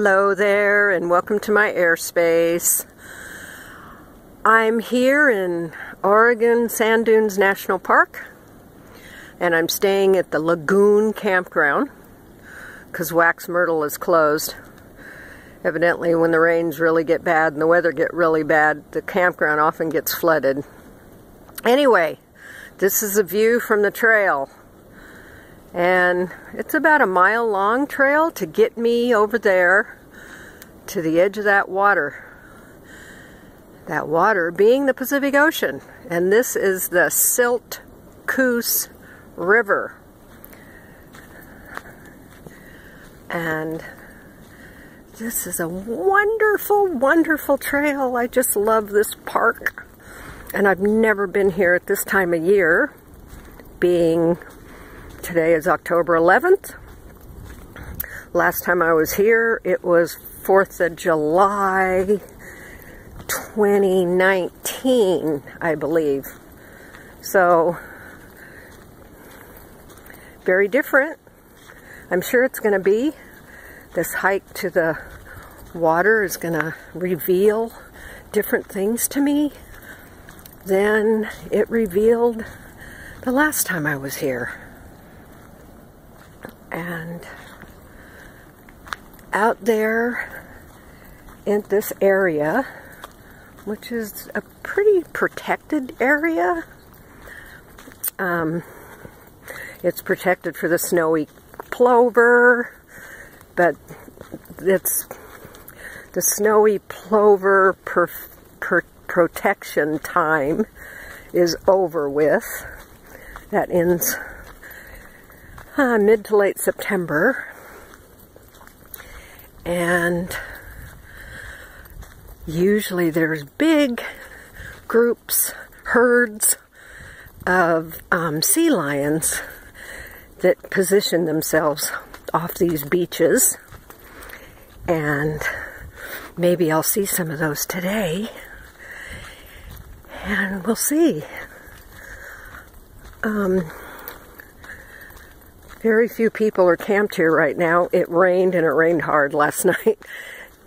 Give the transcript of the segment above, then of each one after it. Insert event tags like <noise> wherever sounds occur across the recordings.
Hello there and welcome to my airspace. I'm here in Oregon Sand Dunes National Park and I'm staying at the Lagoon Campground because Waxmyrtle is closed. Evidently when the rains really get bad and the weather get really bad the campground often gets flooded. Anyway, this is a view from the trail and it's about a mile long trail to get me over there to the edge of that water. That water being the Pacific Ocean. And this is the Silt Coos River. And this is a wonderful, wonderful trail. I just love this park. And I've never been here at this time of year, being Today is October 11th. Last time I was here, it was 4th of July 2019, I believe. So, very different. I'm sure it's going to be. This hike to the water is going to reveal different things to me than it revealed the last time I was here and out there in this area, which is a pretty protected area, um, it's protected for the snowy plover, but it's the snowy plover per, per protection time is over with. That ends uh, mid to late September. And usually there's big groups, herds of um, sea lions that position themselves off these beaches. And maybe I'll see some of those today. And we'll see. Um, very few people are camped here right now. It rained and it rained hard last <laughs> night.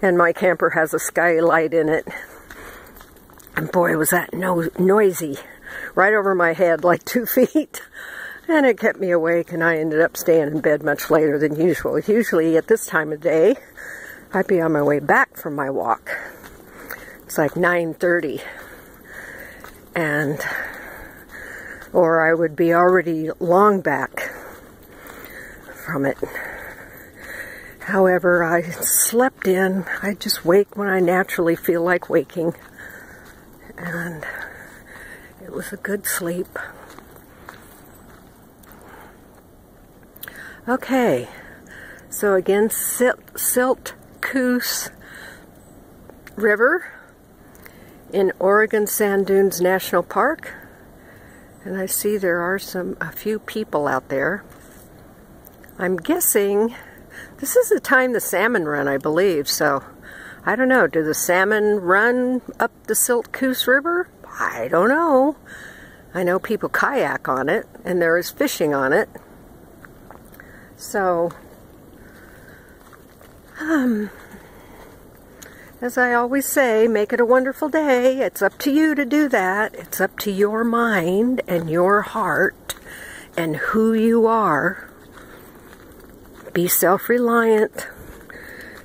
And my camper has a skylight in it. And boy, was that no noisy. Right over my head, <laughs> like two feet. And it kept me awake and I ended up staying in bed much later than usual. Usually at this time of day, I'd be on my way back from my walk. It's like 9.30. And, or I would be already long back from it. However, I slept in. I just wake when I naturally feel like waking. And it was a good sleep. Okay, so again, Silt, Silt Coos River in Oregon Sand Dunes National Park. And I see there are some a few people out there. I'm guessing this is the time the salmon run, I believe. So I don't know. Do the salmon run up the Siltcoos River? I don't know. I know people kayak on it, and there is fishing on it. So, um, as I always say, make it a wonderful day. It's up to you to do that. It's up to your mind and your heart and who you are. Be self reliant.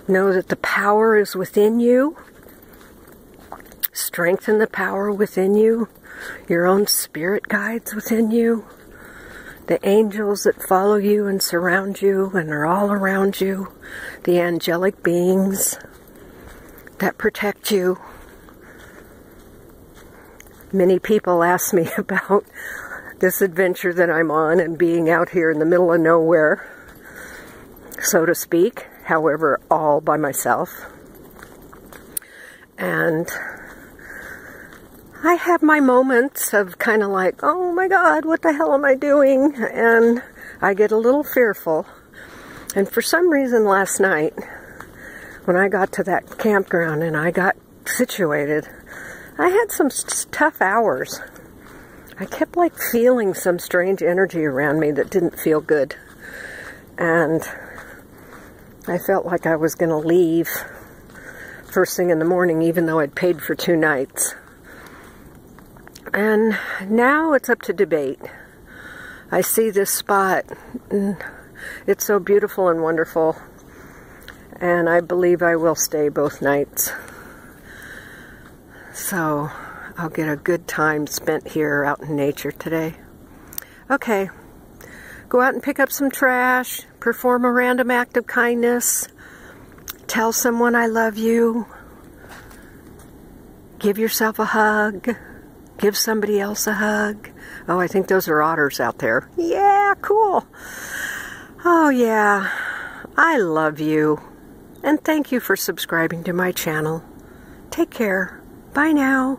Know that the power is within you. Strengthen the power within you. Your own spirit guides within you. The angels that follow you and surround you and are all around you. The angelic beings that protect you. Many people ask me <laughs> about this adventure that I'm on and being out here in the middle of nowhere so to speak, however, all by myself. And I have my moments of kind of like, oh my God, what the hell am I doing? And I get a little fearful. And for some reason last night, when I got to that campground and I got situated, I had some tough hours. I kept like feeling some strange energy around me that didn't feel good. And I felt like I was going to leave first thing in the morning, even though I'd paid for two nights. And now it's up to debate. I see this spot, and it's so beautiful and wonderful, and I believe I will stay both nights. So I'll get a good time spent here out in nature today. Okay, go out and pick up some trash, perform a random act of kindness, tell someone I love you, give yourself a hug, give somebody else a hug. Oh, I think those are otters out there. Yeah, cool. Oh, yeah, I love you. And thank you for subscribing to my channel. Take care. Bye now.